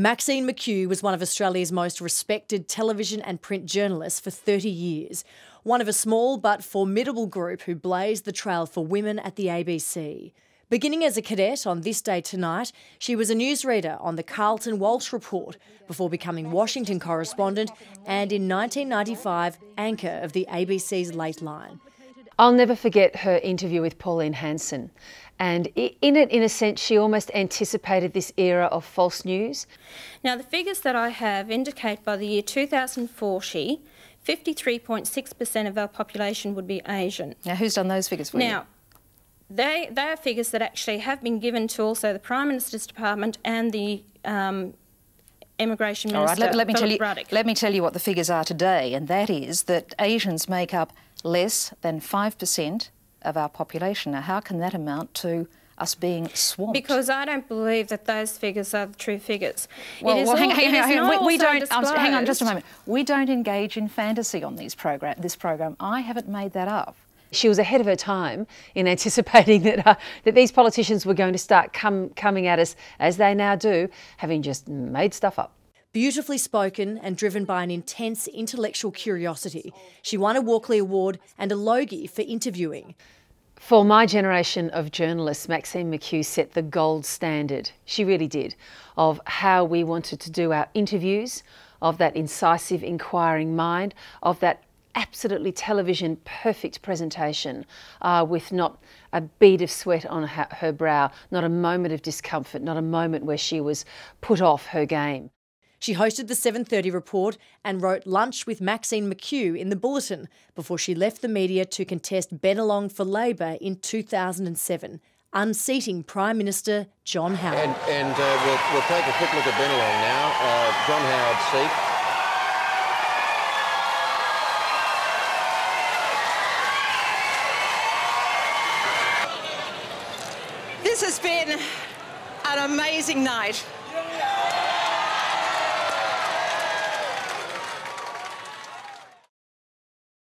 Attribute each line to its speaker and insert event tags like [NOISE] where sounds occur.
Speaker 1: Maxine McKew was one of Australia's most respected television and print journalists for 30 years, one of a small but formidable group who blazed the trail for women at the ABC. Beginning as a cadet on This Day Tonight, she was a newsreader on the Carleton Walsh Report before becoming Washington correspondent and in 1995 anchor of the ABC's Lateline.
Speaker 2: I'll never forget her interview with Pauline Hanson. And in it, in a sense, she almost anticipated this era of false news.
Speaker 3: Now, the figures that I have indicate by the year 2040, 53.6% of our population would be Asian.
Speaker 4: Now, who's done those figures for
Speaker 3: now,
Speaker 4: you?
Speaker 3: Now, they, they are figures that actually have been given to also the Prime Minister's Department and the um, Immigration Minister.
Speaker 4: All right, let, let me tell you.
Speaker 3: Ruddock.
Speaker 4: Let me tell you what the figures are today, and that is that Asians make up less than 5% of our population. Now, how can that amount to us being swamped?
Speaker 3: Because I don't believe that those figures are the true figures.
Speaker 4: Well, well
Speaker 3: all,
Speaker 4: hang, hang, hang, hang. We, we don't.
Speaker 3: Um,
Speaker 4: hang on, just a moment. We don't engage in fantasy on these program. This program, I haven't made that up.
Speaker 2: She was ahead of her time in [LAUGHS] anticipating that uh, that these politicians were going to start come, coming at us as they now do, having just made stuff up.
Speaker 1: Beautifully spoken and driven by an intense intellectual curiosity, she won a Walkley Award and a Logie for interviewing.
Speaker 2: For my generation of journalists, Maxine McKew set the gold standard. She really did, of how we wanted to do our interviews, of that incisive, inquiring mind, of that absolutely television perfect presentation uh, with not a bead of sweat on her, her brow, not a moment of discomfort, not a moment where she was put off her game.
Speaker 1: She hosted the 7:30 report and wrote Lunch with Maxine McKew in the Bulletin before she left the media to contest Bennelong for Labor in 2007, unseating Prime Minister John Howard.
Speaker 5: And, and uh, we'll, we'll, take a quick look at Bennelong now. Uh, John Howard's seat.
Speaker 6: This has been an amazing night